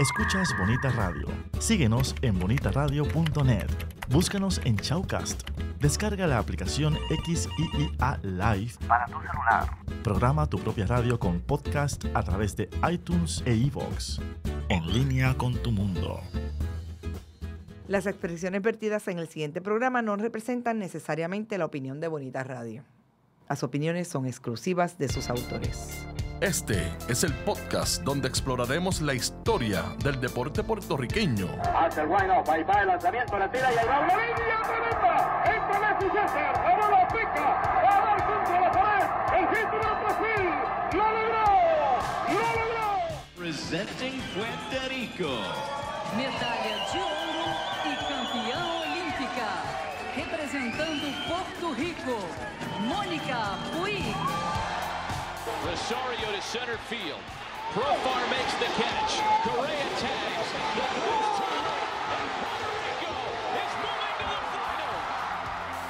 Escuchas Bonita Radio. Síguenos en bonitaradio.net. Búscanos en Chaucast. Descarga la aplicación XIIA Live para tu celular. Programa tu propia radio con podcast a través de iTunes e iVoox. En línea con tu mundo. Las expresiones vertidas en el siguiente programa no representan necesariamente la opinión de Bonita Radio. Las opiniones son exclusivas de sus autores. Este es el podcast donde exploraremos la historia del deporte puertorriqueño. Hace el wind-off, ahí va el lanzamiento, la tira y ahí va una línea tremenda. Entra Messi César, la bola pica, va a dar contra la pared. El hit de Brasil, lo logró, lo logró. Presenting Puerto Rico. Medalha de ouro e campeã olímpica. Representando Porto Rico, Mônica Puig. Rosario to center field. Profar makes the catch. Correa tags. The.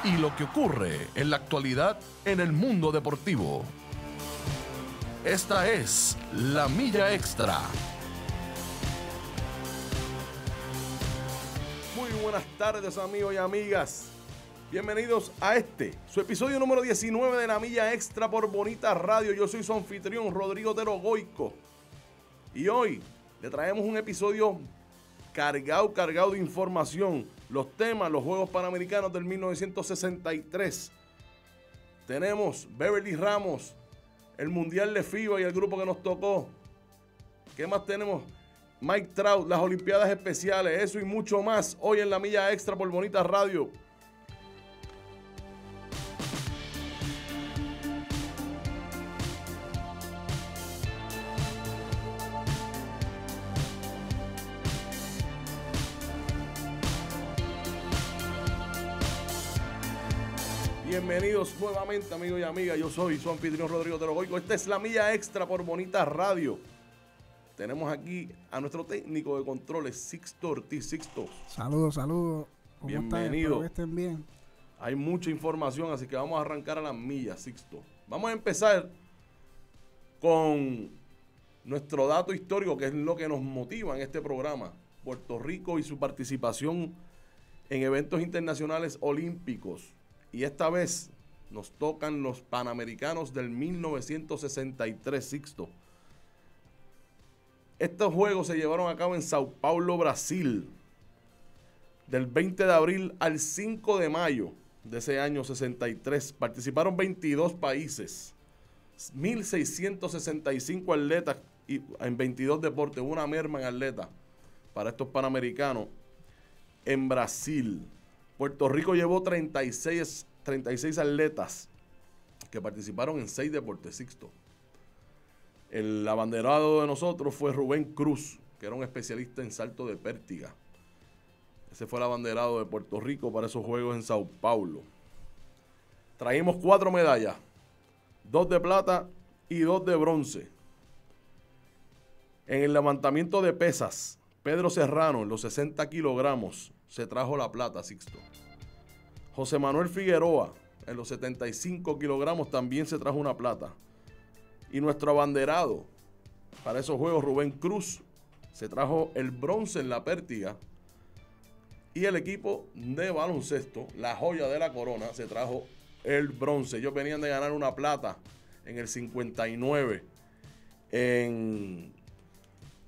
Y lo que ocurre en la actualidad en el mundo deportivo. Esta es la milla extra. Muy buenas tardes amigos y amigas. Bienvenidos a este, su episodio número 19 de la milla extra por Bonita Radio. Yo soy su anfitrión Rodrigo Tero Goico. Y hoy le traemos un episodio cargado, cargado de información. Los temas, los Juegos Panamericanos del 1963. Tenemos Beverly Ramos, el Mundial de FIBA y el grupo que nos tocó. ¿Qué más tenemos? Mike Trout, las Olimpiadas Especiales, eso y mucho más. Hoy en la milla extra por Bonita Radio. Bienvenidos nuevamente amigos y amigas. Yo soy su anfitrión Rodrigo Terogoico. Esta es la milla extra por Bonita Radio. Tenemos aquí a nuestro técnico de controles, Sixto Ortiz. Sixto, Saludos, saludos. ¿Cómo están? Bienvenido. Espero que estén bien. hay mucha información, así que vamos a arrancar a las millas, Sixto. Vamos a empezar con nuestro dato histórico, que es lo que nos motiva en este programa. Puerto Rico y su participación en eventos internacionales olímpicos. Y esta vez nos tocan los Panamericanos del 1963, Sixto. Estos juegos se llevaron a cabo en Sao Paulo, Brasil, del 20 de abril al 5 de mayo de ese año 63. Participaron 22 países, 1.665 atletas y, en 22 deportes, una merma en atletas para estos Panamericanos en Brasil. Puerto Rico llevó 36, 36 atletas que participaron en 6 deportes, Sixto. El abanderado de nosotros fue Rubén Cruz, que era un especialista en salto de pértiga. Ese fue el abanderado de Puerto Rico para esos Juegos en Sao Paulo. Traímos cuatro medallas, dos de plata y dos de bronce. En el levantamiento de pesas, Pedro Serrano los 60 kilogramos se trajo la plata, Sixto. José Manuel Figueroa en los 75 kilogramos también se trajo una plata. Y nuestro abanderado para esos juegos, Rubén Cruz, se trajo el bronce en la pértiga. Y el equipo de baloncesto, la joya de la corona, se trajo el bronce. Ellos venían de ganar una plata en el 59 en,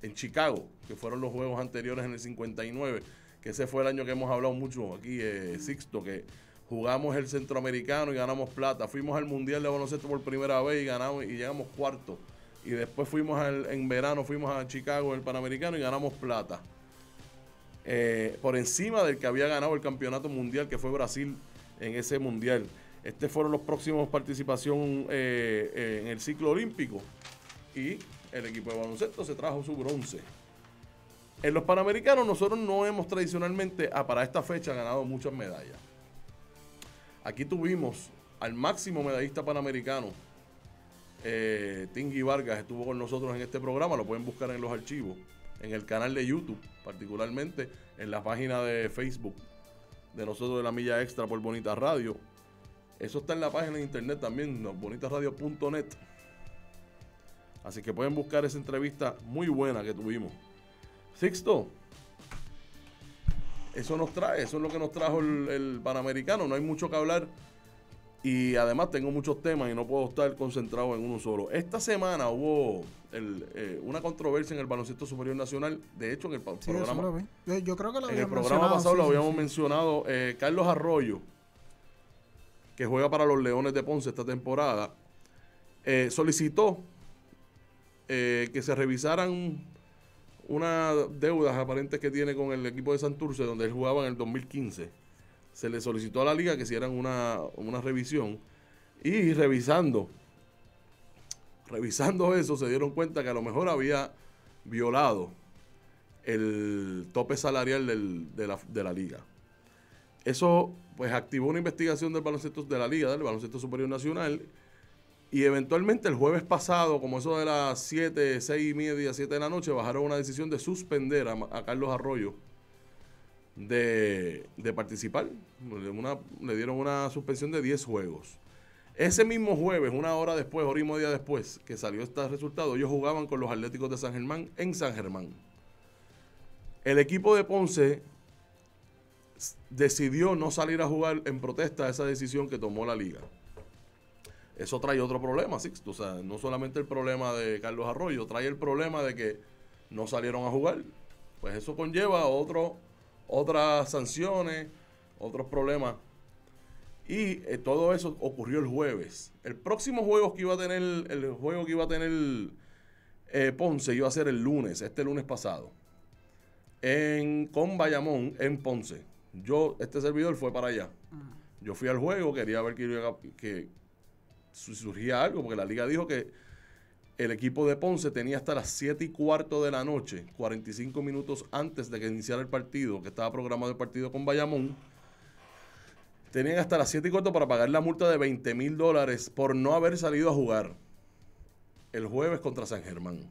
en Chicago, que fueron los juegos anteriores en el 59, que ese fue el año que hemos hablado mucho aquí, eh, Sixto, que jugamos el centroamericano y ganamos plata. Fuimos al Mundial de Baloncesto por primera vez y ganamos y llegamos cuarto. Y después fuimos al- en verano, fuimos a Chicago, el Panamericano, y ganamos plata. Eh, por encima del que había ganado el campeonato mundial, que fue Brasil en ese mundial. Estos fueron los próximos participación eh, eh, en el ciclo olímpico. Y el equipo de baloncesto se trajo su bronce. En los Panamericanos nosotros no hemos tradicionalmente, ah, para esta fecha, ganado muchas medallas. Aquí tuvimos al máximo medallista panamericano, eh, Tingui Vargas, estuvo con nosotros en este programa, lo pueden buscar en los archivos, en el canal de YouTube, particularmente en la página de Facebook de nosotros de la Milla Extra por Bonita Radio. Eso está en la página de internet también, bonitasradio.net. Así que pueden buscar esa entrevista muy buena que tuvimos. Sixto, eso nos trae, eso es lo que nos trajo el, el Panamericano, no hay mucho que hablar y además tengo muchos temas y no puedo estar concentrado en uno solo. Esta semana hubo el, eh, una controversia en el baloncesto superior nacional, de hecho en el Sí, programa. Yo, yo creo que lo en el programa pasado sí, lo habíamos sí. mencionado, eh, Carlos Arroyo, que juega para los Leones de Ponce esta temporada, eh, solicitó que se revisaran unas deudas aparentes que tiene con el equipo de Santurce, donde él jugaba en el 2015. Se le solicitó a la liga que hicieran una, una revisión y revisando, revisando eso, se dieron cuenta que a lo mejor había violado el tope salarial del- de, la, de la liga. Eso pues activó una investigación del baloncesto de la liga, del baloncesto superior nacional, y eventualmente el jueves pasado, como eso de las 7, 6 y media, 7 de la noche, bajaron una decisión de suspender a, Carlos Arroyo de, participar. Le, dieron una suspensión de 10 juegos. Ese mismo jueves, una hora después, hora y media después que salió este resultado, ellos jugaban con los Atléticos de San Germán en San Germán. El equipo de Ponce decidió no salir a jugar en protesta a esa decisión que tomó la liga. Eso trae otro problema, Sixto. O sea, no solamente el problema de Carlos Arroyo, trae el problema de que no salieron a jugar. Pues eso conlleva otro, otras sanciones, otros problemas. Y eh, todo eso ocurrió el jueves. El próximo juego que iba a tener, el juego que iba a tener eh, Ponce iba a ser el lunes, este lunes pasado. En, con Bayamón, en Ponce. Yo, este servidor fue para allá. Yo fui al juego, quería ver que, iba- que surgía algo, porque la liga dijo que el equipo de Ponce tenía hasta las 7 y cuarto de la noche, 45 minutos antes de que iniciara el partido, que estaba programado el partido con Bayamón. Tenían hasta las 7 y cuarto para pagar la multa de 20 mil dólares por no haber salido a jugar el jueves contra San Germán.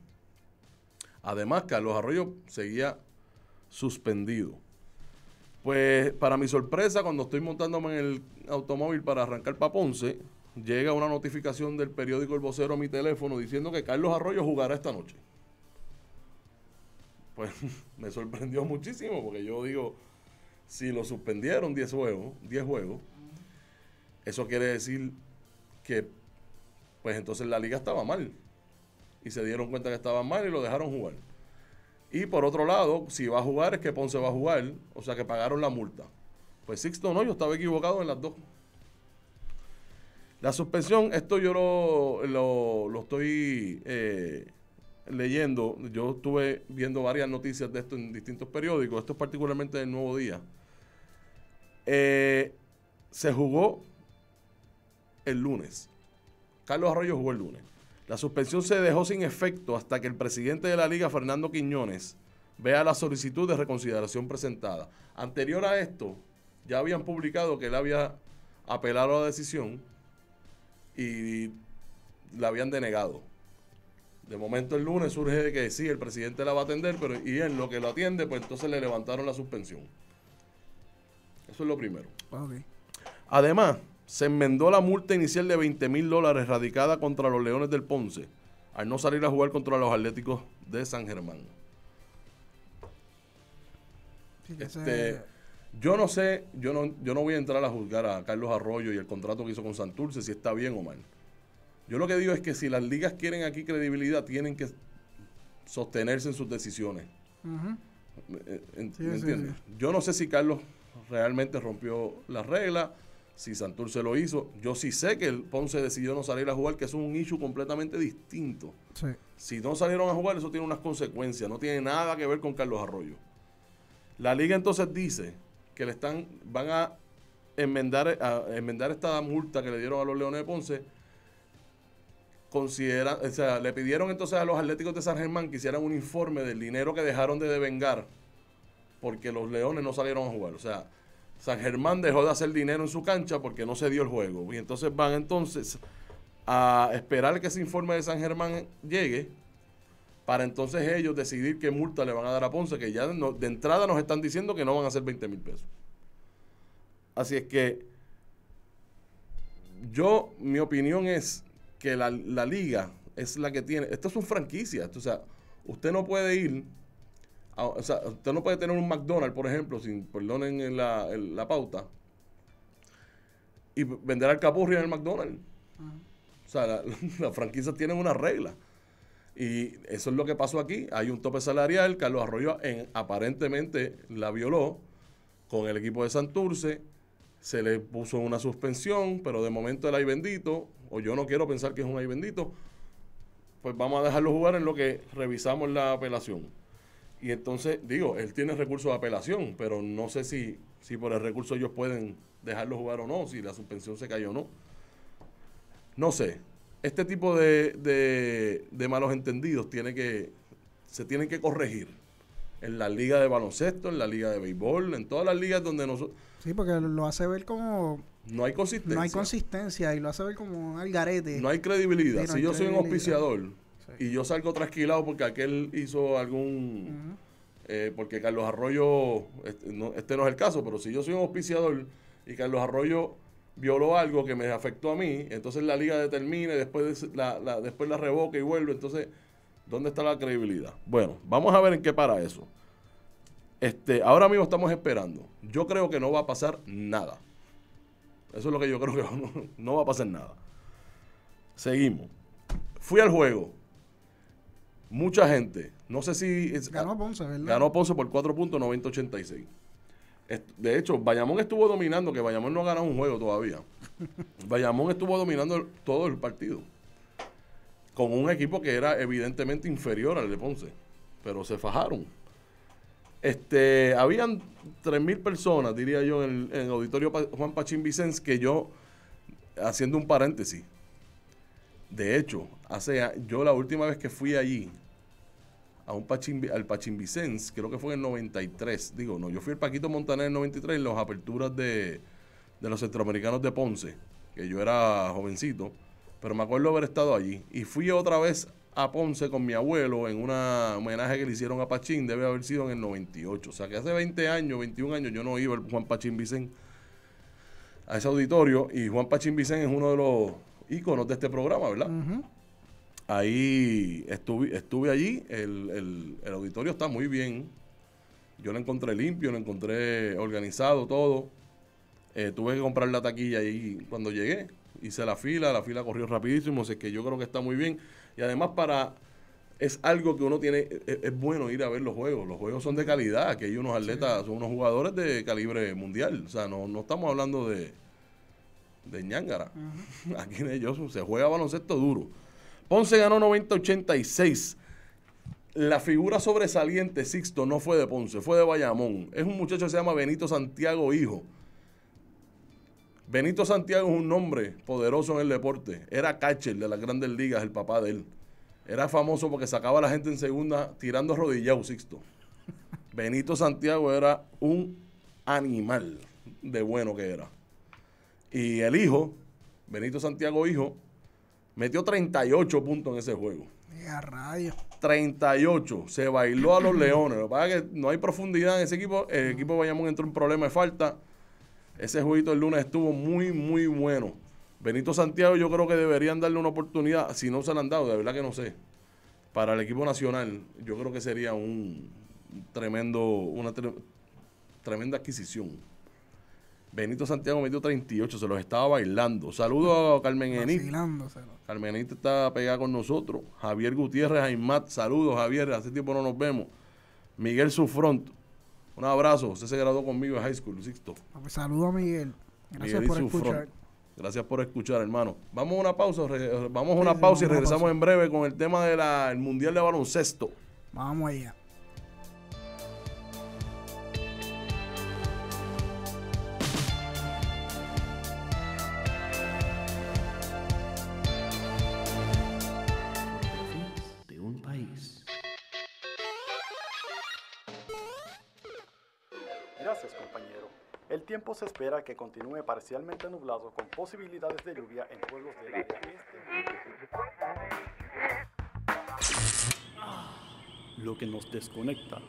Además, Carlos Arroyo seguía suspendido. Pues para mi sorpresa, cuando estoy montándome en el automóvil para arrancar para Ponce, llega una notificación del periódico El Vocero a mi teléfono diciendo que Carlos Arroyo jugará esta noche. Pues me sorprendió muchísimo porque yo digo, si lo suspendieron 10 juegos, 10 juegos, eso quiere decir que pues entonces la liga estaba mal. Y se dieron cuenta que estaba mal y lo dejaron jugar. Y por otro lado, si va a jugar es que Ponce va a jugar, o sea que pagaron la multa. Pues Sixto no, yo estaba equivocado en las dos. La suspensión, esto yo lo, lo, estoy eh, leyendo. Yo estuve viendo varias noticias de esto en distintos periódicos, esto es particularmente del Nuevo Día. Eh, se jugó el lunes. Carlos Arroyo jugó el lunes. La suspensión se dejó sin efecto hasta que el presidente de la liga, Fernando Quiñones, vea la solicitud de reconsideración presentada. Anterior a esto, ya habían publicado que él había apelado a la decisión y la habían denegado. De momento el lunes surge de que sí, el presidente la va a atender, pero y en lo que lo atiende, pues entonces le levantaron la suspensión. Eso es lo primero. Ok. Además, se enmendó la multa inicial de 20 mil dólares radicada contra los Leones del Ponce al no salir a jugar contra los Atléticos de San Germán. Sí, Este, yo no sé, yo no, yo no voy a entrar a juzgar a Carlos Arroyo y el contrato que hizo con Santurce si está bien o mal. Yo lo que digo es que si las ligas quieren aquí credibilidad, tienen que sostenerse en sus decisiones. Eh, Sí, ¿me sí? Yo no sé si Carlos realmente rompió las reglas, si Santurce lo hizo. Yo sí sé que el Ponce decidió no salir a jugar, que es un issue completamente distinto. Sí. Si no salieron a jugar, eso tiene unas consecuencias, no tiene nada que ver con Carlos Arroyo. La liga entonces dice que le están, van a enmendar, enmendar esta multa que le dieron a los Leones de Ponce. Considera, o sea, le pidieron entonces a los Atléticos de San Germán que hicieran un informe del dinero que dejaron de devengar porque los Leones no salieron a jugar. O sea, San Germán dejó de hacer dinero en su cancha porque no se dio el juego. Y entonces van entonces a esperar que ese informe de San Germán llegue para entonces ellos decidir qué multa le van a dar a Ponce, que ya no- de entrada nos están diciendo que no van a ser 20 mil pesos. Así es que yo, mi opinión es que la, la liga es la que tiene, esto es una franquicia, esto, o sea, usted no puede ir O sea, usted no puede tener un McDonald's, por ejemplo, sin perdonen en la, la pauta, y vender alcapurria en el McDonald's. O sea, la- las franquicias tienen una regla. Y eso es lo que pasó aquí. Hay un tope salarial. Carlos Arroyo en- aparentemente la violó con el equipo de Santurce. Se le puso una suspensión, pero de momento el ay bendito, o yo no quiero pensar que es un ay bendito, pues vamos a dejarlo jugar en lo que revisamos la apelación. Y entonces, digo, él tiene recurso de apelación, pero no sé si, si por el recurso ellos pueden dejarlo jugar o no, si la suspensión se cayó o no. No sé. Este tipo de, de- de malos entendidos tiene que, se tienen que corregir. En la liga de baloncesto, en la liga de béisbol, en todas las ligas donde nosotros... Sí, porque lo hace ver como. No hay consistencia. No hay consistencia y lo hace ver como un algarete. No hay credibilidad. Sí, no si hay yo soy un auspiciador y yo salgo trasquilado porque aquel hizo algún... eh, porque Carlos Arroyo, este no, este no es el caso, pero si yo soy un auspiciador y Carlos Arroyo violó algo que me afectó a mí, entonces la liga determina y después la, la- después la revoca y vuelve, entonces, ¿dónde está la credibilidad? Bueno, vamos a ver en qué para eso. Este, ahora mismo estamos esperando. Yo creo que no va a pasar nada. Eso es lo que yo creo que no, no va a pasar nada. Seguimos. Fui al juego. Mucha gente. No sé si. es- Ganó Ponce, ¿verdad? Ganó Ponce por 4 puntos, 90-86. De hecho, Bayamón estuvo dominando, que Bayamón no ha ganado un juego todavía. Bayamón estuvo dominando el- todo el partido. Con un equipo que era evidentemente inferior al de Ponce. Pero se fajaron. Este, habían 3.000 personas, diría yo, en el, en el auditorio Pa- Juan Pachín Vicens, que yo, haciendo un paréntesis, de hecho, hace, yo la última vez que fui allí, a un Pachín, al Pachín Vicens, creo que fue en el 93, digo, no, yo fui al Paquito Montaner en el 93, en las aperturas de, de los centroamericanos de Ponce, que yo era jovencito, pero me acuerdo haber estado allí. Y fui otra vez a Ponce con mi abuelo en un homenaje que le hicieron a Pachín, debe haber sido en el 98. O sea que hace 20 años, 21 años, yo no iba al Juan Pachín Vicen a ese auditorio. Y Juan Pachín Vicen es uno de los íconos de este programa, ¿verdad? Ujú. Ahí estuve, estuve allí, el, el- el auditorio está muy bien. Yo lo encontré limpio, lo encontré organizado todo. Eh, tuve que comprar la taquilla ahí cuando llegué. Hice la fila, la fila corrió rapidísimo, así que yo creo que está muy bien. Y además para es algo que uno tiene, es, es bueno ir a ver los juegos. Los juegos son de calidad, aquí hay unos atletas, son unos jugadores de calibre mundial. O sea, no, no estamos hablando de, de ñángara. Aquí en ellos se juega baloncesto duro. Ponce ganó 90-86. La figura sobresaliente, Sixto, no fue de Ponce, fue de Bayamón. Es un muchacho que se llama Benito Santiago Hijo. Benito Santiago es un nombre poderoso en el deporte. Era catcher de las grandes ligas, el papá de él. Era famoso porque sacaba a la gente en segunda tirando arrodillado, Sixto. Benito Santiago era un animal de bueno que era. Y el hijo, Benito Santiago Hijo, metió 38 puntos en ese juego. Eh, a rayos. 38. Se bailó a los Leones. Lo que pasa es que no hay profundidad en ese equipo. El equipo de Bayamón entró en problema de falta. Ese jueguito el lunes estuvo muy, muy bueno. Benito Santiago yo creo que deberían darle una oportunidad. Si no se la han dado, de verdad que no sé. Para el equipo nacional, yo creo que sería un tremendo, una tre- tremenda adquisición. Benito Santiago metió 38, se los estaba bailando. Saludos a Carmen Enit. Vacilándoselo. Carmenita está pegada con nosotros. Javier Gutiérrez Aymat, saludos Javier, hace tiempo no nos vemos. Miguel Sufront, un abrazo. Usted se graduó conmigo en high school, Sixto. Pues saludo a Miguel. Gracias Miguel por Sufront. escuchar. Gracias por escuchar, hermano. Vamos a una pausa, vamos a una Sí, pausa y regresamos pausa. en breve con el tema del Mundial de Baloncesto. Vamos allá. Tiempo se espera que continúe parcialmente nublado con posibilidades de lluvia en pueblos del área este. Lo que nos desconecta.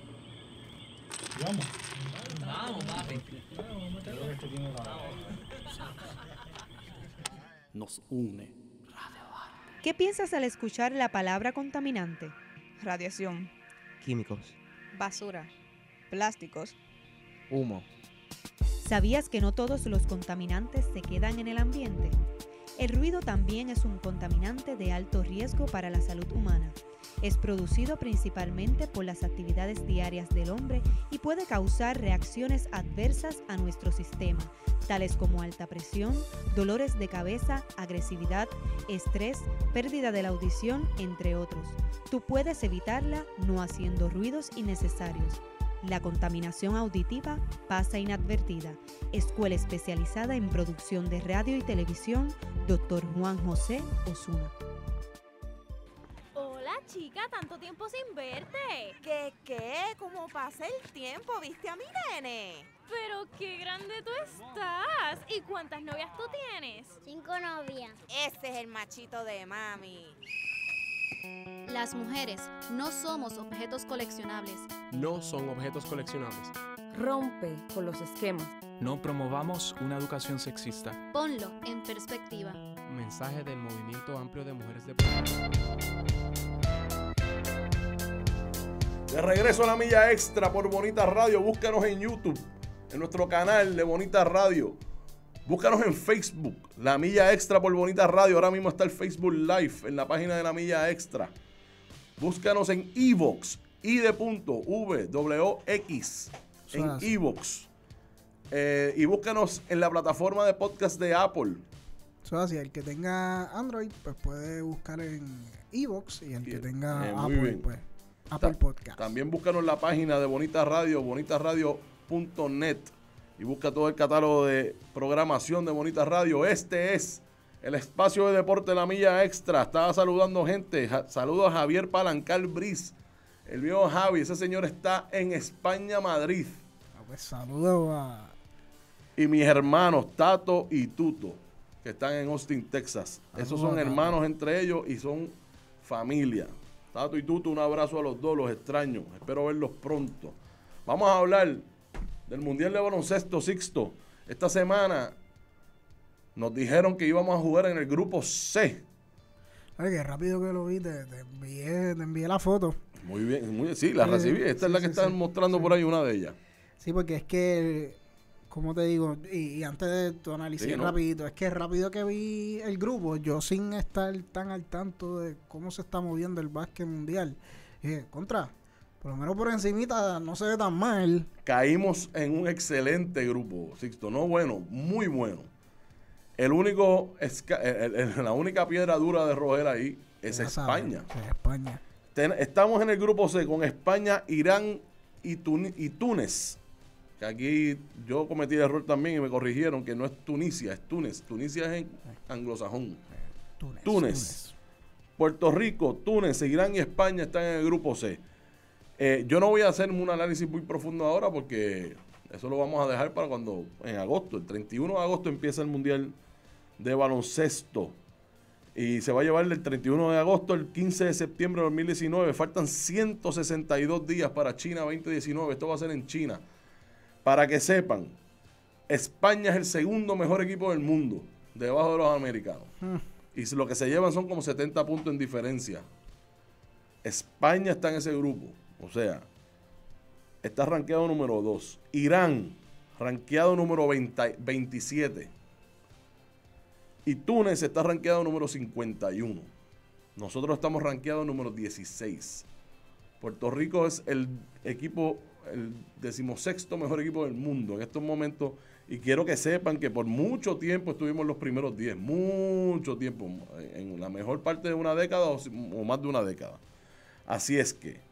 Nos une. ¿Qué piensas al escuchar la palabra contaminante? Radiación. Químicos. basura, plásticos, humo. ¿Sabías que no todos los contaminantes se quedan en el ambiente? El ruido también es un contaminante de alto riesgo para la salud humana. Es producido principalmente por las actividades diarias del hombre y puede causar reacciones adversas a nuestro sistema, tales como alta presión, dolores de cabeza, agresividad, estrés, pérdida de la audición, entre otros. Tú puedes evitarla no haciendo ruidos innecesarios. La contaminación auditiva pasa inadvertida. Escuela especializada en producción de radio y televisión, Dr. Juan José Osuna. Hola chica, tanto tiempo sin verte. ¿Qué qué? ¿Cómo pasa el tiempo? ¿Viste a mi nene? Pero qué grande tú estás. ¿Y cuántas novias tú tienes? Cinco novias. Ese es el machito de mami. Las mujeres no somos objetos coleccionables. No son objetos coleccionables. Rompe con los esquemas. No promovamos una educación sexista. Ponlo en perspectiva. Mensaje del Movimiento Amplio de Mujeres de De regreso a la milla extra por Bonita Radio. Búscanos en YouTube, en nuestro canal de Bonita Radio. Búscanos en Facebook, La Milla Extra por Bonita Radio. Ahora mismo está el Facebook Live en la página de La Milla Extra. Búscanos en Evox, I de punto, V, W, X, en. Evox. Eh, y búscanos en la plataforma de podcast de Apple. Eso es así, el que tenga Android, pues puede buscar en Evox y el que tenga Eh, Apple, bien. pues Apple Ta- Podcast. También búscanos en la página de Bonita Radio, bonitaradio.net y busca todo el catálogo de programación de Bonita Radio. Este es el espacio de deporte La Milla Extra. Estaba saludando gente. Ja- saludo a Javier Palancar Briz. El viejo Javi, ese señor está en España, Madrid. Ah, Pues saludo a Y mis hermanos Tato y Tuto, que están en Austin, Texas. Esos son hermanos entre ellos y son familia. Tato y Tuto, un abrazo a los dos, los extraño. Espero verlos pronto. Vamos a hablar del Mundial de Baloncesto Sixto. Esta semana nos dijeron que íbamos a jugar en el grupo C. Ay, qué rápido que lo vi, te, te envié, te envié la foto. Muy bien, muy bien. Sí, la recibí. Esta es la que sí, están sí. mostrando por ahí, una de ellas. Sí, porque es que, como te digo, y, y antes de tu análisis ¿no? rapidito, es que rápido que vi el grupo, yo sin estar tan al tanto de cómo se está moviendo el básquet mundial, dije, contra, por lo menos por encimita no se ve tan mal. caímos en un excelente grupo, Sixto. No bueno, muy bueno. El único, esca- el- el- la única piedra dura de roger ahí es Ya España. que España. Ten- estamos en el grupo C con España, Irán y, Tuni- y Túnez. Que aquí yo cometí el error también y me corrigieron que no es Tunisia, es Túnez. Tunisia es en anglosajón. Túnez. Túnez. Puerto Rico, Túnez, Irán y España están en el grupo C. Eh, yo no voy a hacer un análisis muy profundo ahora porque eso lo vamos a dejar para cuando, en agosto, el 31 de agosto empieza el Mundial de Baloncesto. Y se va a llevar del 31 de agosto al 15 de septiembre de 2019. Faltan 162 días para China 2019. Esto va a ser en China. Para que sepan, España es el segundo mejor equipo del mundo, debajo de los americanos. Hmm. Y lo que se llevan son como 70 puntos en diferencia. España está en ese grupo. O sea, está rankeado número 2. Irán, rankeado número 20 27. Y Túnez está rankeado número 51. Nosotros estamos rankeados número 16. Puerto Rico es el equipo, el decimosexto mejor equipo del mundo en estos momentos. Y quiero que sepan que por mucho tiempo estuvimos los primeros 10. Mucho tiempo. En la mejor parte de una década o más de una década. Así es que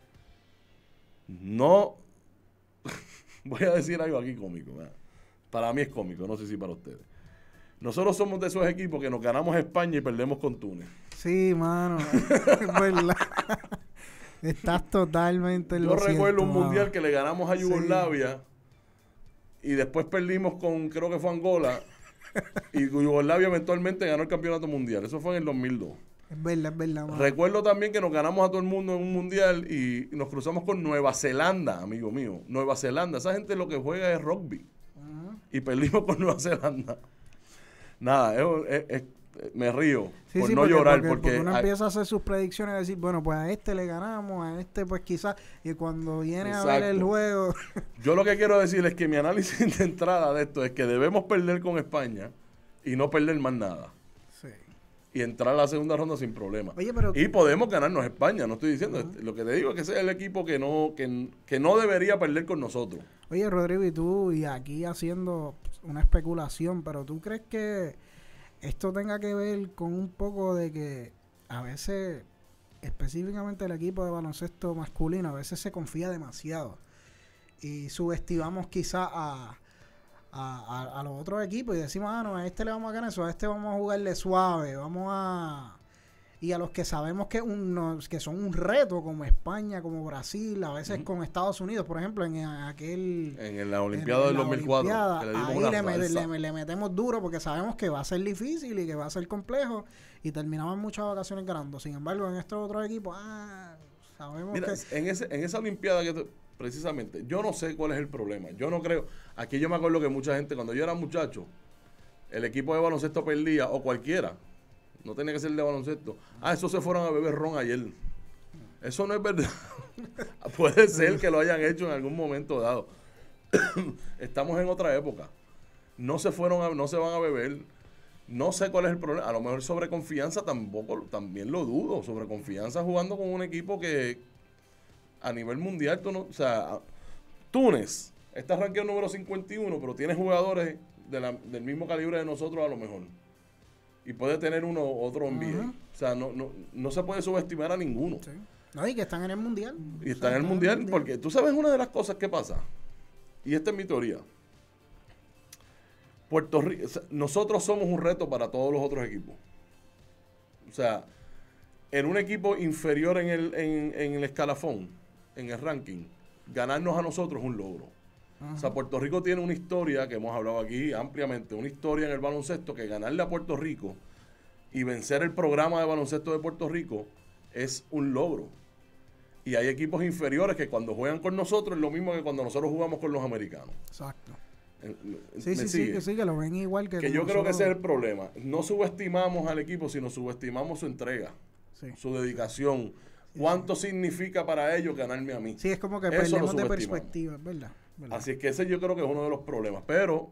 no voy a decir algo aquí cómico. ¿verdad? Para mí es cómico, no sé si para ustedes. Nosotros somos de esos equipos que nos ganamos España y perdemos con Túnez. Sí, mano, es verdad. Estás totalmente en Yo lo recuerdo un mano. mundial que le ganamos a Sí. Yugoslavia y después perdimos con, creo que fue Angola. y Yugoslavia eventualmente ganó el campeonato mundial. Eso fue en el 2002. Es verdad, es verdad, mano. Recuerdo también que nos ganamos a todo el mundo en un mundial y nos cruzamos con Nueva Zelanda, amigo mío. Nueva Zelanda. Esa gente lo que juega es rugby. Y perdimos con Nueva Zelanda. Nada, es, es- es- me río Sí, por sí, no porque- llorar porque, porque, porque uno hay- empieza a hacer sus predicciones y decir, bueno, pues a este le ganamos, a este pues quizás, y cuando viene a ver el juego, yo lo que quiero decir es que mi análisis de entrada de esto es que debemos perder con España y no perder más nada. Y entrar a la segunda ronda sin problema. Oye, pero- y podemos ganarnos España, no estoy diciendo. Lo que te digo es que ese es el equipo que no, que, que no debería perder con nosotros. Oye, Rodrigo, y tú, y aquí haciendo una especulación, pero ¿tú crees que esto tenga que ver con un poco de que a veces, específicamente el equipo de baloncesto masculino, a veces se confía demasiado y subestimamos quizá a, a, a- a los otros equipos y decimos, ah, no, a este le vamos a ganar eso, a este vamos a jugarle suave, vamos a... Y a los que sabemos que, un, que son un reto, como España, como Brasil, a veces con Estados Unidos, por ejemplo, en aquel... En la Olimpiada del la 2004. Olimpiada, que le ahí le, me- salsa. le- le metemos duro porque sabemos que va a ser difícil y que va a ser complejo y terminamos muchas ocasiones ganando. Sin embargo, en estos otros equipos, ah, sabemos Mira, que... en, ese, en esa Olimpiada que tú- precisamente, yo no sé cuál es el problema. Yo no creo. Aquí yo me acuerdo que mucha gente, cuando yo era muchacho, el equipo de baloncesto perdía, o cualquiera, no tenía que ser de baloncesto. Ah, esos se fueron a beber ron ayer. Eso no es verdad. Puede ser que lo hayan hecho en algún momento dado. Estamos en otra época. No se fueron a- no se van a beber. No sé cuál es el problema. A lo mejor sobre confianza tampoco, también lo dudo. Sobre confianza jugando con un equipo que a nivel mundial, tú no, o sea, Túnez está rankeado número 51, pero tiene jugadores de la- del mismo calibre de nosotros a lo mejor. Y puede tener uno otro NBA. Ajá. O sea, no, no, no se puede subestimar a ninguno. No, y que están en el Mundial. Y está en el mundial porque tú sabes una de las cosas que pasa. Y esta es mi teoría. Puerto Rico, nosotros somos un reto para todos los otros equipos. O sea, en un equipo inferior en el, en, en el escalafón, en el ranking, ganarnos a nosotros es un logro. O sea, Puerto Rico tiene una historia que hemos hablado aquí ampliamente, una historia en el baloncesto que ganarle a Puerto Rico y vencer el programa de baloncesto de Puerto Rico es un logro. Y hay equipos inferiores que cuando juegan con nosotros es lo mismo que cuando nosotros jugamos con los americanos. Exacto. Sí, ¿me sí, sí, que sí, que lo ven igual que... Que yo creo que ese es el problema. No subestimamos al equipo, sino subestimamos su entrega, su dedicación. ¿Cuánto significa para ellos ganarme a mí? Sí, es como que Eso perdemos de perspectiva, verdad. verdad. Así es que ese yo creo que es uno de los problemas. Pero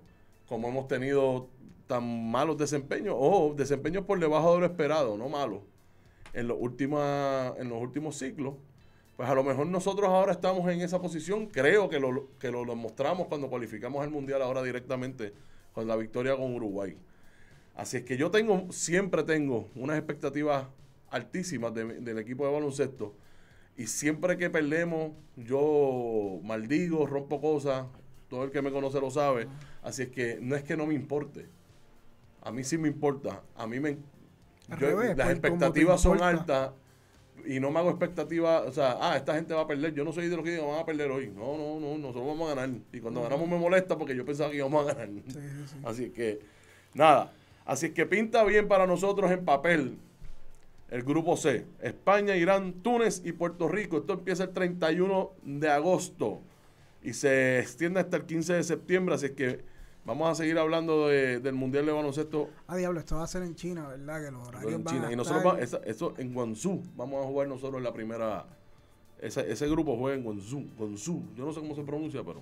como hemos tenido tan malos desempeños, o desempeños por debajo de lo esperado, no malos, en los, última- en los últimos ciclos, pues a lo mejor nosotros ahora estamos en esa posición. Creo que lo, que lo, lo mostramos cuando cualificamos al Mundial ahora directamente con la victoria con Uruguay. Así es que yo tengo, siempre tengo unas expectativas altísimas de- del equipo de baloncesto. Y siempre que perdemos, yo maldigo, rompo cosas. Todo el que me conoce lo sabe. Así es que no es que no me importe. A mí sí me importa. A mí me... Yo- revés, las pues, expectativas son altas y no me hago expectativas, o sea, ah, esta gente va a perder. Yo no soy de los que digan, van a perder hoy. No, no, no, nosotros vamos a ganar. Y cuando ganamos me molesta porque yo pensaba que íbamos a ganar. Así que, nada. Así que pinta bien para nosotros en papel el grupo C. España, Irán, Túnez y Puerto Rico. Esto empieza el 31 de agosto y se extiende hasta el 15 de septiembre. Así que vamos a seguir hablando de- del Mundial de Baloncesto Ah, diablo, esto va a ser en China, ¿verdad? Que los horarios en van China. a Y nosotros estar- va- esa- eso en Guangzhou. Vamos a jugar nosotros en la primera. Ese, ese grupo juega en Guangzhou, Guangzhou. Yo no sé cómo se pronuncia, pero.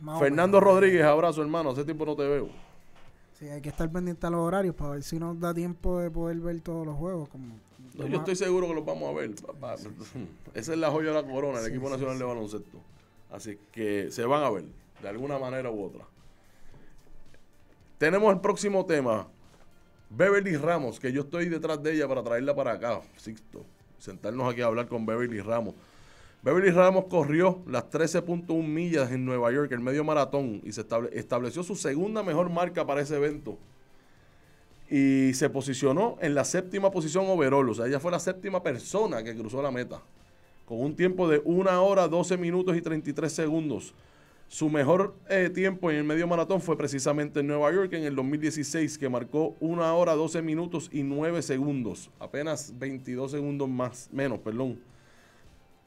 Más Fernando. Rodríguez, abrazo hermano. Hace tiempo no te veo. Sí, hay que estar pendiente a los horarios para ver si nos da tiempo de poder ver todos los juegos. Como No, yo estoy seguro que los vamos a ver. papá. Esa es la joya de la corona, el equipo nacional de baloncesto. Así que se van a ver, de alguna manera u otra. Tenemos el próximo tema. Beverly Ramos, que yo estoy detrás de ella para traerla para acá, Sixto. Sentarnos aquí a hablar con Beverly Ramos. Beverly Ramos corrió las 13.1 millas en Nueva York, el medio maratón, y se estable- estableció su segunda mejor marca para ese evento. Y se posicionó en la séptima posición overall. O sea, ella fue la séptima persona que cruzó la meta. Con un tiempo de 1 hora, 12 minutos y 33 segundos. Su mejor eh, tiempo en el medio maratón fue precisamente en Nueva York en el 2016, que marcó 1 hora, 12 minutos y 9 segundos. Apenas 22 segundos más, menos, perdón.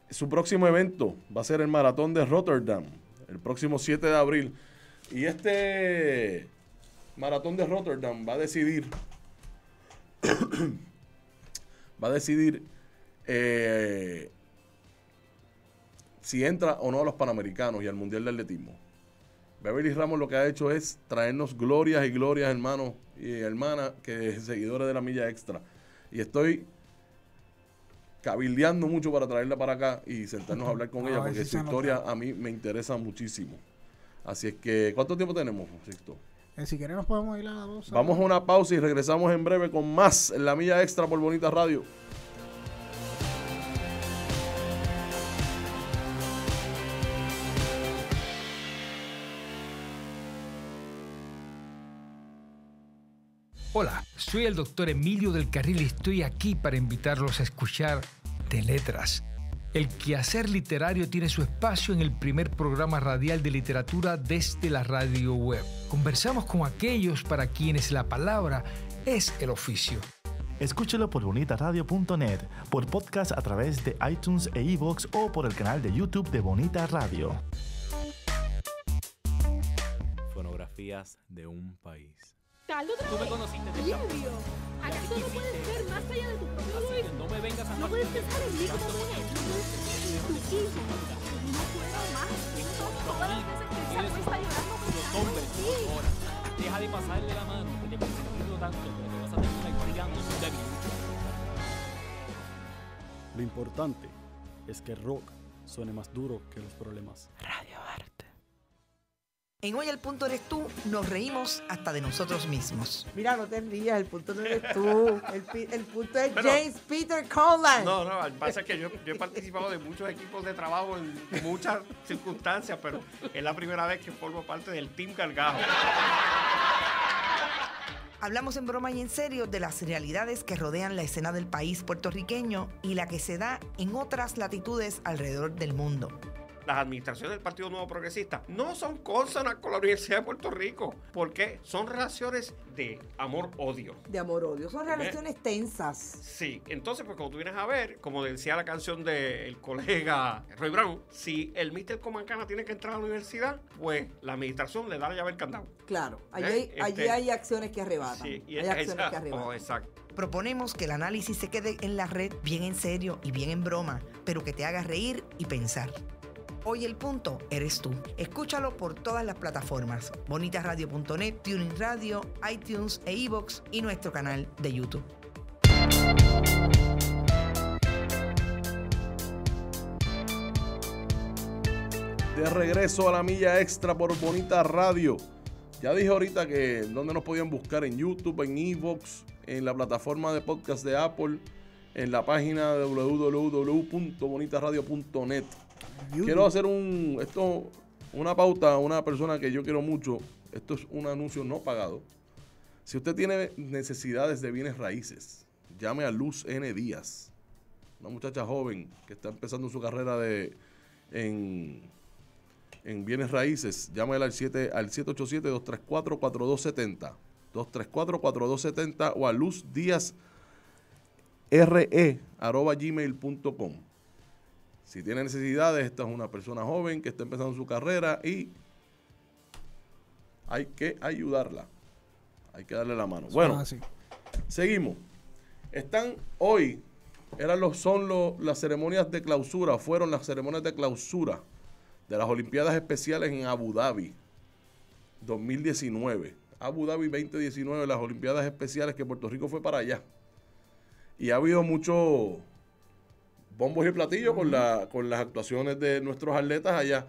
Su próximo evento va a ser el maratón de Rotterdam, el próximo 7 de abril. Y este maratón de Rotterdam va a decidir va a decidir eh, si entra o no a los Panamericanos y al Mundial de Atletismo. Beverly Ramos lo que ha hecho es traernos glorias y glorias, hermanos y hermanas, que seguidores de la milla extra. Y estoy cabildeando mucho para traerla para acá y sentarnos a hablar con ella, ver porque su historia a mí me interesa muchísimo. Así es que, ¿cuánto tiempo tenemos, Sixto? Eh, si queremos podemos ir a la pausa. Vamos a una pausa y regresamos en breve con más en la milla extra por Bonita Radio. Hola, soy el doctor Emilio del Carril y estoy aquí para invitarlos a escuchar De Letras. El quehacer literario tiene su espacio en el primer programa radial de literatura desde la radio web. Conversamos con aquellos para quienes la palabra es el oficio. Escúchelo por bonitaradio.net, por podcast a través de iTunes e iVoox o por el canal de YouTube de Bonita Radio. Fonografías de un país. Caldo otra Tú me conociste de. ¿Acaso no puedes ver más allá de tu propio Así que egoísmo? no me vengas a No puedes pensar en mí como mujer. No puedes pensar en tu hijo. No puedo más. Todas las veces que esa está llorando Los en hombres, ahora, deja de pasarle la mano, que te consentirlo tanto, pero te vas a terminar criando un débil. Lo importante es que el rock suene más duro que los problemas. Radio Arte. En Hoy el punto eres tú, nos reímos hasta de nosotros mismos. Mira, no te rías, el punto no eres tú. El, punto es Pero- James Peter Conlan. No, no, lo que pasa es que yo, yo he participado de muchos equipos de trabajo en muchas circunstancias, pero es la primera vez que formo parte del Team Gargajo. Hablamos en broma y en serio de las realidades que rodean la escena del país puertorriqueño y la que se da en otras latitudes alrededor del mundo. Las administraciones del Partido Nuevo Progresista no son consonas con la Universidad de Puerto Rico, porque son relaciones de amor-odio. De amor-odio. Son relaciones tensas. Sí, entonces, pues como tú vienes a ver, como decía la canción del colega Roy Brown, si el Mr. Comancana tiene que entrar a la universidad, pues la administración le da la llave al candado. Claro, allí allí, hay- allí acciones que arrebatan. Sí, y hay acciones que arrebatan. oh, exacto. Proponemos que el análisis se quede en la red bien en serio y bien en broma, pero que te haga reír y pensar. Hoy el punto eres tú. Escúchalo por todas las plataformas: bonitasradio.net, Tuning Radio, iTunes e iVoox y nuestro canal de YouTube. De regreso a la milla extra por Bonita Radio. Ya dije ahorita que donde nos podían buscar en YouTube, en Evox, en la plataforma de podcast de Apple, en la página de www.bonitaradio.net. Quiero hacer un esto una pauta a una persona que yo quiero mucho. Esto es un anuncio no pagado. Si usted tiene necesidades de bienes raíces, llame a Luz N. Díaz, una muchacha joven que está empezando su carrera de en, en bienes raíces. Llámela al, 7, al 787-234-4270. 234-4270 o a Luz Díaz re arroba gmail.com. Si tiene necesidades, esta es una persona joven que está empezando su carrera y hay que ayudarla. Hay que darle la mano. Bueno, así. seguimos. Están hoy, eran los, son los, las ceremonias de clausura, fueron las ceremonias de clausura de las Olimpiadas Especiales en Abu Dhabi 2019. Abu Dhabi 2019, las Olimpiadas Especiales que Puerto Rico fue para allá. Y ha habido mucho bombos y platillos con, la, con las actuaciones de nuestros atletas allá.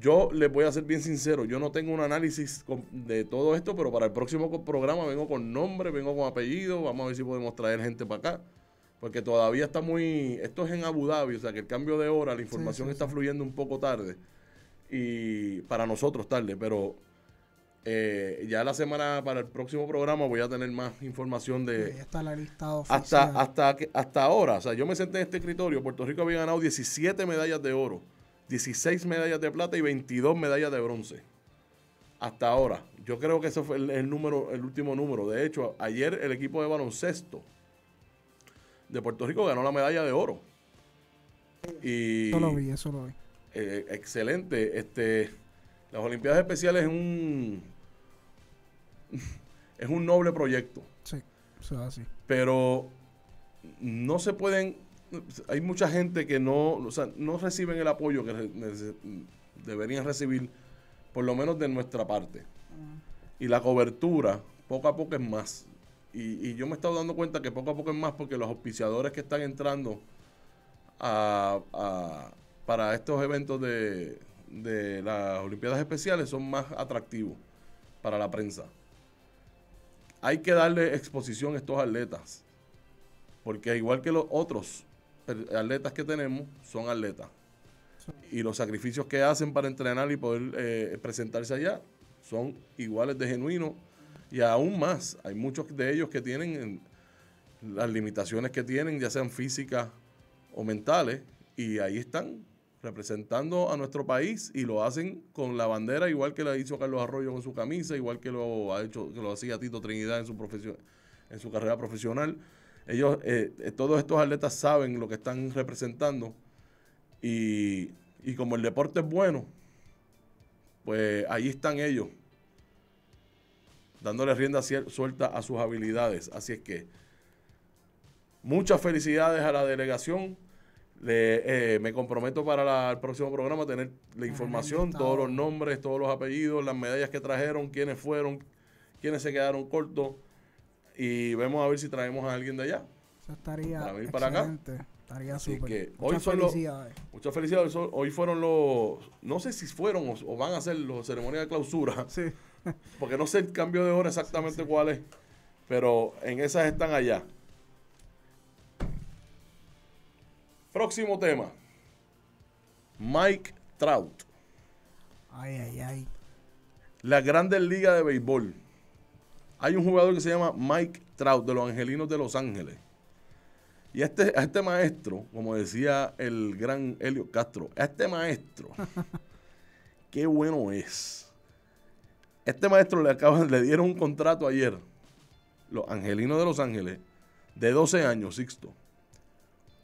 Yo les voy a ser bien sincero, yo no tengo un análisis de todo esto, pero para el próximo programa vengo con nombre, vengo con apellido, vamos a ver si podemos traer gente para acá. Porque todavía está muy... Esto es en Abu Dhabi, o sea que el cambio de hora, la información sí, está fluyendo un poco tarde. Y para nosotros tarde, pero eh, ya la semana, para el próximo programa voy a tener más información de, Ahí está la lista oficial. hasta, hasta, hasta ahora, o sea, yo me senté en este escritorio, Puerto Rico había ganado 17 medallas de oro, 16 medallas de plata y 22 medallas de bronce. Hasta ahora. Yo creo que ese fue el, el número, el último número. De hecho, ayer el equipo de baloncesto de Puerto Rico ganó la medalla de oro. Y Eso lo vi, eso lo vi. eh, excelente. Este, las Olimpiadas Especiales es un es un noble proyecto. Sí. Eso es así. pero no se pueden, hay mucha gente que no, o sea, no reciben el apoyo que deberían recibir, por lo menos de nuestra parte. Y la cobertura, poco a poco es más. Y, y yo me he estado dando cuenta que poco a poco es más porque los auspiciadores que están entrando a- a- para estos eventos de, de las Olimpiadas Especiales son más atractivos para la prensa. Hay que darle exposición a estos atletas. Porque igual que los otros atletas que tenemos, son atletas. Y los sacrificios que hacen para entrenar y poder eh, presentarse allá son iguales de genuinos. Y aún más, hay muchos de ellos que tienen las limitaciones que tienen, ya sean físicas o mentales, y ahí están representando a nuestro país y lo hacen con la bandera igual que la hizo Carlos Arroyo con su camisa, igual que lo ha hecho, que lo hacía Tito Trinidad en su profesión, en su carrera profesional. Ellos, eh, eh, todos estos atletas saben lo que están representando y, y como el deporte es bueno, pues ahí están ellos dándole rienda suelta a sus habilidades. Así es que muchas felicidades a la delegación. Le, eh, me comprometo para la- el próximo programa a tener la información, todos los nombres, todos los apellidos, las medallas que trajeron, quiénes fueron, quiénes se quedaron cortos. Y vemos a ver si traemos a alguien de allá. Eso estaría Para venir para acá. Estaría Así súper. que Muchas hoy son los- felicidades. muchas felicidades. Hoy fueron los, no sé si fueron o, o van a ser los ceremonias de clausura. Porque no sé el cambio de hora exactamente cuál es. Pero en esas están allá. Próximo tema. Mike Trout. Ay, ay, ay. La Grandes Ligas de Béisbol. Hay un jugador que se llama Mike Trout de los Angelinos de Los Ángeles. Y a este, a este maestro, como decía el gran Helio Castro, a este maestro, qué bueno es. Este maestro le acaban, le dieron un contrato ayer, los Angelinos de Los Ángeles, de 12 años, Sixto.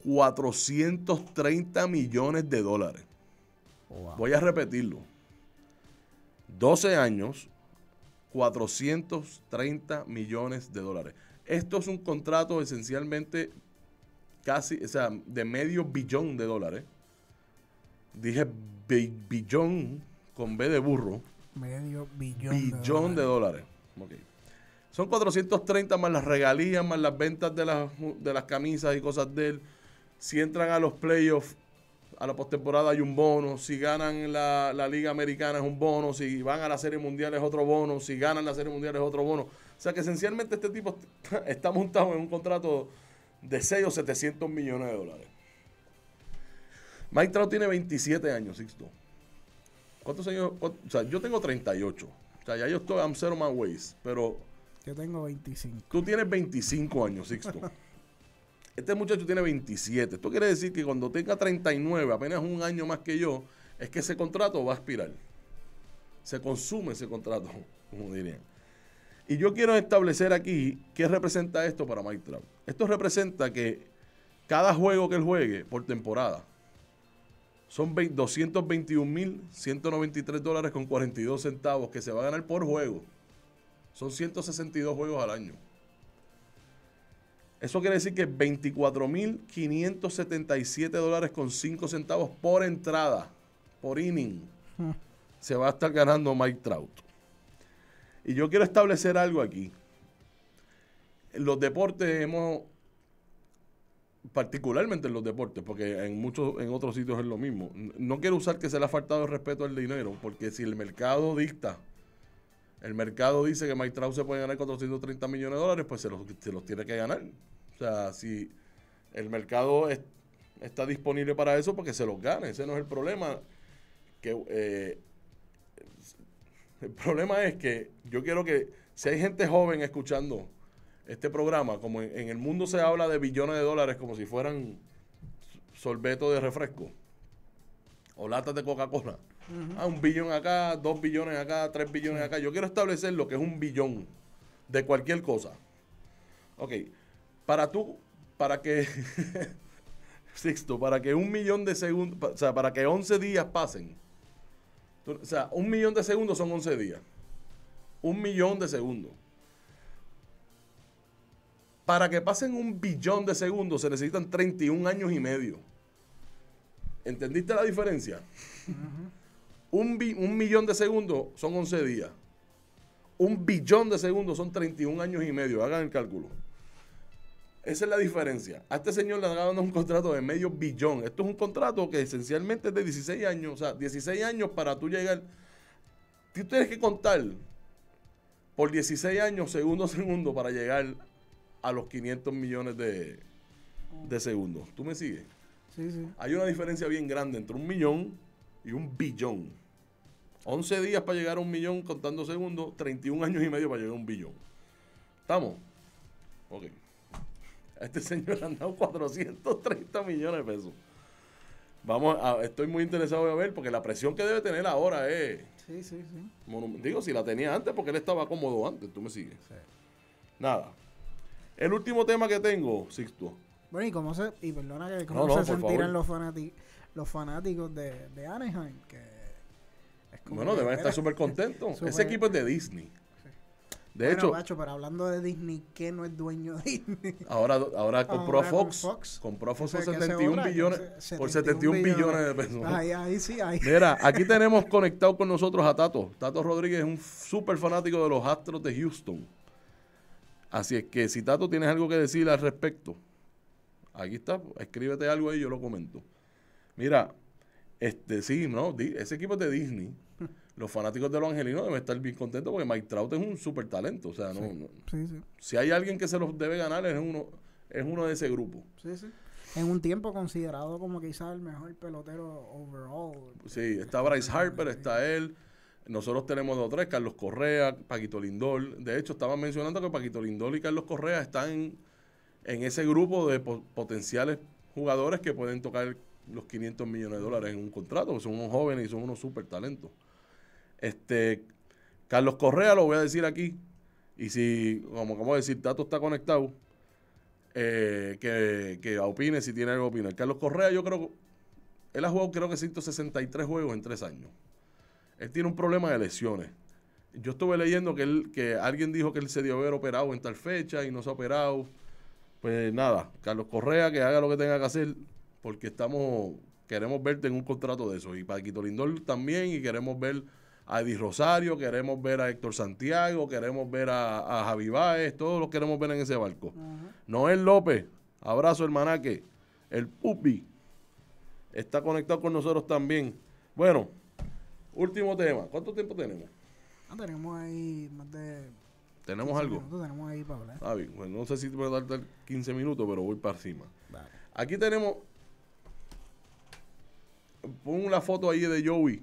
430 millones de dólares. Voy a repetirlo. 12 años, 430 millones de dólares. Esto es un contrato esencialmente casi, o sea, de medio billón de dólares. Dije bi- billón con B de burro. Medio billón. Billón de dólares. Ok. Son 430 más las regalías, más las ventas de las, de las camisas y cosas de él. Si entran a los playoffs, a la postemporada hay un bono. Si ganan la, la Liga Americana es un bono. Si van a la Serie Mundial es otro bono. Si ganan la Serie Mundial es otro bono. O sea que esencialmente este tipo está montado en un contrato de 6 o 700 millones de dólares. Mike Trout tiene 27 años, Sixto. ¿Cuántos años? o sea, yo tengo 38. O sea, ya yo estoy, I'm zero my ways. Pero Yo tengo 25. tú tienes 25 años, Sixto. Este muchacho tiene 27. Esto quiere decir que cuando tenga 39, apenas un año más que yo, es que ese contrato va a expirar. Se consume ese contrato, como dirían. Y yo quiero establecer aquí qué representa esto para Mike Trout. Esto representa que cada juego que él juegue por temporada son 221.193 dólares con 42 centavos que se va a ganar por juego. Son 162 juegos al año. Eso quiere decir que 24.577 dólares con 5 centavos por entrada, por inning, se va a estar ganando Mike Trout. Y yo quiero establecer algo aquí. En los deportes hemos, particularmente en los deportes, porque en muchos, en otros sitios es lo mismo. No quiero usar que se le ha faltado el respeto al dinero, porque si el mercado dicta, el mercado dice que Mike Trout se puede ganar 430 millones de dólares, pues se los, se los tiene que ganar. O sea, si el mercado es- está disponible para eso, porque se los gane. Ese no es el problema. Que, eh, el problema es que yo quiero que si hay gente joven escuchando este programa, como en, en el mundo se habla de billones de dólares como si fueran sorbetos de refresco o latas de Coca-Cola. Ah, un billón acá, dos billones acá, tres billones acá. Yo quiero establecer lo que es un billón de cualquier cosa. Ok, para tú, para que, Sixto, para que un millón de segundos, o sea, para que 11 días pasen, tú- o sea, un millón de segundos son 11 días. Un millón de segundos. Para que pasen un billón de segundos se necesitan 31 años y medio. ¿Entendiste la diferencia? Un, bi- un millón de segundos son 11 días. Un billón de segundos son 31 años y medio. Hagan el cálculo. Esa es la diferencia. A este señor le han dado un contrato de medio billón. Esto es un contrato que esencialmente es de 16 años. O sea, 16 años para tú llegar. Tú tienes que contar por 16 años, segundo a segundo, para llegar a los 500 millones de, de segundos. ¿Tú me sigues? Sí, sí. Hay una diferencia bien grande entre un millón y un billón. 11 días para llegar a un millón contando segundos, 31 años y medio para llegar a un billón. ¿Estamos? Ok. A este señor le han dado 430 millones de pesos. Vamos a, estoy muy interesado en ver porque la presión que debe tener ahora es. Sí, sí, sí. Digo, si la tenía antes, porque él estaba cómodo antes, tú me sigues. Nada. El último tema que tengo, Sixto. Bueno, y cómo se, y perdona que cómo No, no, se sentirán favor. los, fanati- los fanáticos de, de Anaheim, que es como Bueno, deben estar súper contentos. Ese equipo es de Disney. De Bueno, hecho, macho, pero hablando de Disney, ¿qué no es dueño de Disney? ahora, ahora compró Ahora Fox, Fox. compró Fox por Ese- que se 71 borra, billones, por 71 71 billones de pesos. Ahí, ahí sí, ahí. Mira, aquí tenemos conectado con nosotros a Tato. Tato Rodríguez es un súper fanático de los Astros de Houston. Así es que si Tato tienes algo que decir al respecto, aquí está, escríbete algo ahí y yo lo comento. Mira, este sí, no, ese equipo es de Disney. Los fanáticos de los angelinos deben estar bien contentos porque Mike Trout es un súper talento. O sea, no, no- Sí, sí. si hay alguien que se los debe ganar, es uno, es uno de ese grupo. Sí, sí. En un tiempo considerado como quizás el mejor pelotero overall. Sí, está Bryce Harper, está él. Nosotros tenemos dos o tres, Carlos Correa, Paquito Lindol. De hecho, estaban mencionando que Paquito Lindol y Carlos Correa están en, en ese grupo de po- potenciales jugadores que pueden tocar los 500 millones de dólares en un contrato, son unos jóvenes y son unos súper talentos. Este, Carlos Correa lo voy a decir aquí. Y si, como acabo de decir, Tato está conectado, eh, que, que opine si tiene algo que opinar. Carlos Correa, yo creo, él ha jugado creo que 163 juegos en tres años. Él tiene un problema de lesiones. Yo estuve leyendo que, él, que alguien dijo que él se dio haber operado en tal fecha y no se ha operado. Pues nada, Carlos Correa que haga lo que tenga que hacer porque estamos queremos verte en un contrato de eso. Y Paquito Lindor también y queremos ver a Eddie Rosario, queremos ver a Héctor Santiago, queremos ver a, a Javi Baez, todos los queremos ver en ese barco. Noel López, abrazo hermanaque, el Pupi, está conectado con nosotros también. Bueno, último tema, ¿cuánto tiempo tenemos? Ah, tenemos ahí más de. ¿Tenemos 15 algo? minutos, tenemos ahí para hablar. Ah, bien, bueno, no sé si te voy a dar 15 minutos, pero voy para encima. Vale. Aquí tenemos. Pon la foto ahí de Joey.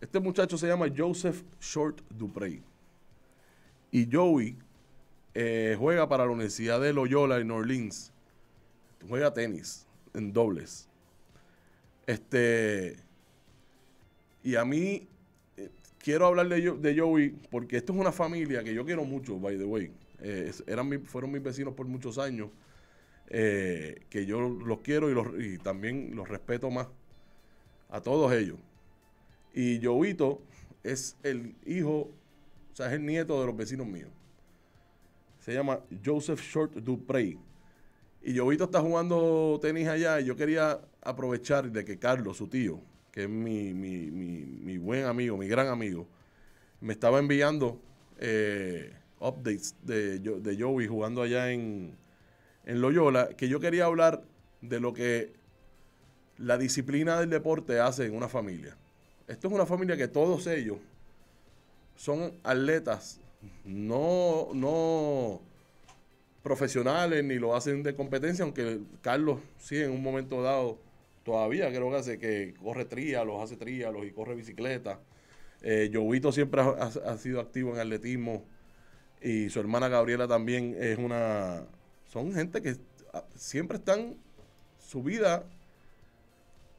Este muchacho se llama Joseph Short Duprey. Y Joey eh, juega para la Universidad de Loyola en Orleans. Juega tenis en dobles. Este. Y a mí eh, quiero hablar de, Jo- de Joey porque esto es una familia que yo quiero mucho, by the way. Eh, eran fueron mis vecinos por muchos años. que yo los quiero y también los respeto más a todos ellos. Y Joeyito es el hijo, o sea, es el nieto de los vecinos míos. Se llama Joseph Short Duprey. Y Joeyito está jugando tenis allá y yo quería aprovechar de que Carlos, su tío, que es mi, mi- mi- mi buen amigo, mi gran amigo, me estaba enviando eh, updates de, de jugando allá en, en Loyola, que yo quería hablar de lo que la disciplina del deporte hace en una familia. Esto es una familia que todos ellos son atletas, no, no profesionales ni lo hacen de competencia, aunque Carlos sí en un momento dado todavía creo que hace que corre tríalos, hace tríalos y corre bicicleta. Eh, siempre ha, ha- ha sido activo en atletismo y su hermana Gabriela también es una... Son gente que ah, siempre están su vida,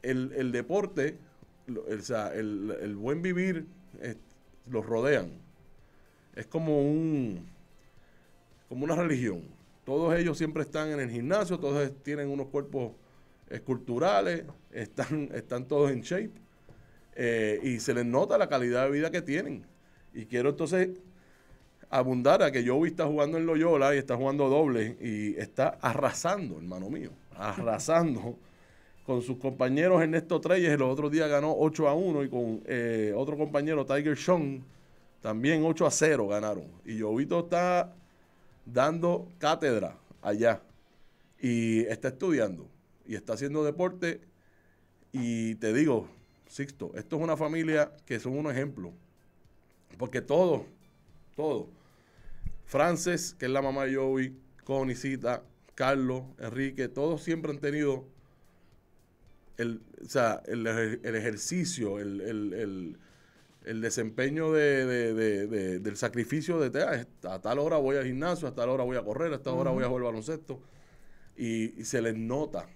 el, el deporte, el, el, el buen vivir, eh, los rodean. Es como un como una religión. Todos ellos siempre están en el gimnasio, todos tienen unos cuerpos esculturales, están, están todos en shape eh, y se les nota la calidad de vida que tienen. Y quiero entonces abundar a que Joey está jugando en Loyola y está jugando doble y está arrasando, hermano mío, arrasando con sus compañeros Ernesto Treyes. El otro día ganó 8 a 1 y con eh, otro compañero Tiger Sean también 8 a 0 ganaron. Y Jovito está dando cátedra allá y está estudiando y está haciendo deporte. Y te digo, Sixto, esto es una familia que son un ejemplo. Porque todo, todo. Frances, que es la mamá de Joey, Conicita, Carlos, Enrique, todos siempre han tenido el, o sea, el, el ejercicio, el, el, el, desempeño de, de- de- de- del sacrificio de "Ah, a tal hora voy al gimnasio, a tal hora voy a correr, a tal hora voy a jugar baloncesto. Y, y se les nota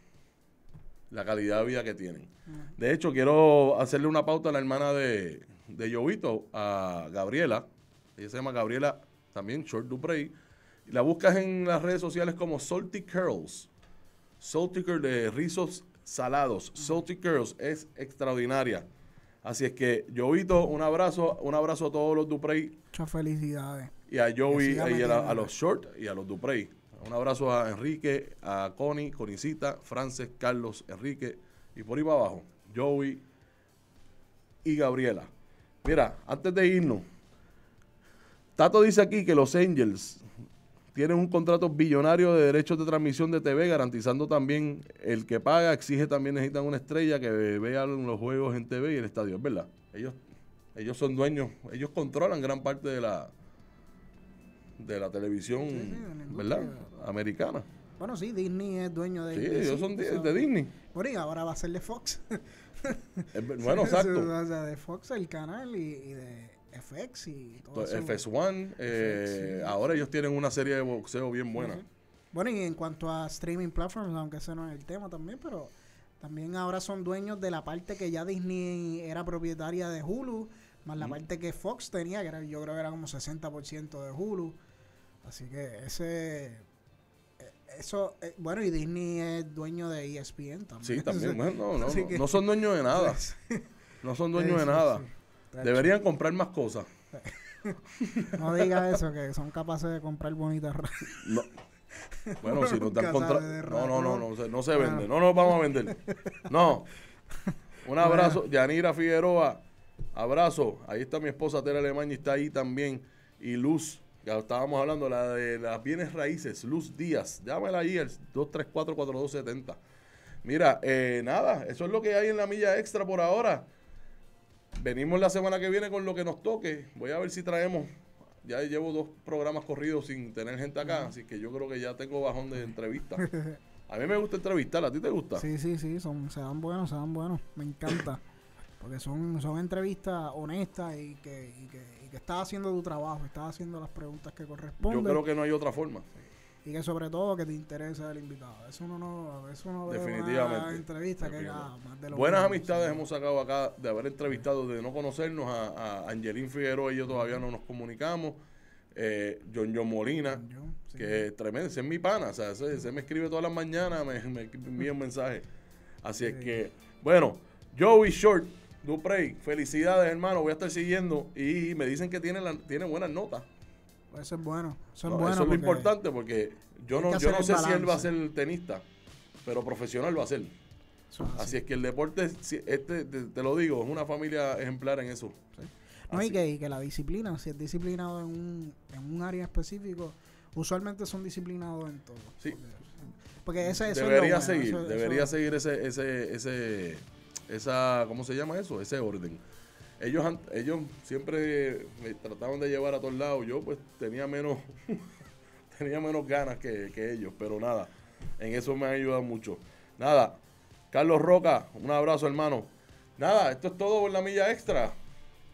la calidad de vida que tienen. De hecho, quiero hacerle una pauta a la hermana de, de Jovito, a Gabriela. Ella se llama Gabriela, también Short Duprey. La buscas en las redes sociales como Salty Curls. Salty Curls de rizos salados. Salty Curls es extraordinaria. Así es que, Jovito, un abrazo, un abrazo a todos los Duprey Muchas felicidades. y a Joey y a, los Short y a los Duprey. Un abrazo a Enrique, a Connie, Conicita, Frances, Carlos, Enrique y por ahí para abajo, Joey y Gabriela. Mira, antes de irnos, Tato dice aquí que los Angels tienen un contrato billonario de derechos de transmisión de TV, garantizando también el que paga, exige también necesitan una estrella que vea los juegos en TV y el estadio, es verdad. Ellos, ellos son dueños, ellos controlan gran parte de la de la televisión, ¿verdad? Americana. Bueno, sí, Disney es dueño de Sí, ellos son de, Disney. Bueno, y ahora va a ser de Fox. Bueno, exacto. O sea, de Fox el canal y, y de FX y todo eso. FS1, eh, sí. ahora ellos tienen una serie de boxeo bien buena. Bueno, y en cuanto a streaming platforms, aunque ese no es el tema también, pero también ahora son dueños de la parte que ya Disney era propietaria de Hulu, más la parte que Fox tenía, que era, yo creo que era como 60% de Hulu. Así que ese... eh, Eso, eh, bueno, y Disney es dueño de ESPN también. Sí, también. Bueno, no, no, no, que- no son dueños de nada. No son dueños de nada. sí. Deberían comprar más cosas. No diga eso, que son capaces de comprar bonitas No. Bueno, si nos dan contra... No, no, no, no, se, no se vende. No nos vamos a vender. No. Un abrazo. Yanira Figueroa. Abrazo. Ahí está mi esposa Tere Alemán y está ahí también. Y Luz, ya estábamos hablando, la de las bienes raíces. Luz Díaz. Llámala ahí, el 234-4270. Mira, eh, nada, eso es lo que hay en la milla extra por ahora. Venimos la semana que viene con lo que nos toque. Voy a ver si traemos. Ya llevo dos programas corridos sin tener gente acá, así que yo creo que ya tengo bajón de entrevistas. A mí me gusta entrevistar, ¿a ti te gusta? Sí, sí, sí, son, se dan buenos, se dan buenos. Me encanta. Porque son, son entrevistas honestas y que, y, que, y que estás haciendo tu trabajo, estás haciendo las preguntas que Yo corresponden. creo que no hay otra forma. Y que sobre todo que te interesa el invitado. Eso uno no, eso uno Definitivamente. una entrevista que ah, más de lo Buenas mismo, amistades sí. hemos sacado acá de haber entrevistado, de no conocernos a, a Angelín Figueroa y yo todavía no nos comunicamos. Eh, John John Molina, que es tremendo, ese es mi pana, o sea, ese, ese me escribe todas las mañanas, me, me envía un mensaje. Así es que, bueno, Joey Short, Duprey, felicidades hermano, voy a estar siguiendo y me dicen que tiene, la, tiene buenas notas. Pues eso es bueno. Eso es No, bueno. eso es lo porque importante porque yo no, yo no sé si él va a ser tenista, pero profesional va a ser. Eso así. Es que el deporte, este, te, te lo digo, es una familia ejemplar en eso. No, y que, y que la disciplina, si es disciplinado en un, en un área específico, usualmente son disciplinados en todo. Sí. Porque ese, eso debería es lo bueno, seguir, eso- debería seguir ese, ese, ese, esa, ¿cómo se llama eso? Ese orden. Ellos, ellos siempre me trataban de llevar a todos lados. Yo pues tenía menos, tenía menos ganas que, que ellos, pero nada, en eso me han ayudado mucho. Nada, Carlos Roca, un abrazo hermano. Nada, esto es todo por la milla extra.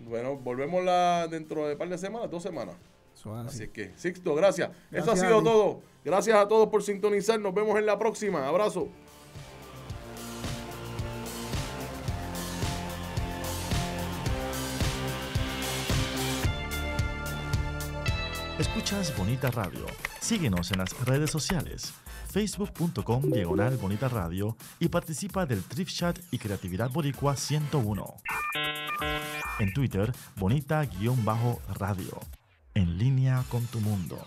Bueno, volvemos la, dentro de un par de semanas, dos semanas. Así que, Sixto, gracias. Eso ha Gracias sido todo. Gracias a todos por sintonizar. Nos vemos en la próxima. Abrazo. Bonita Radio. Síguenos en las redes sociales. Facebook.com Diagonal Bonita Radio y participa del Thrift Chat y Creatividad Boricua 101. En Twitter, Bonita-Radio. En línea con tu mundo.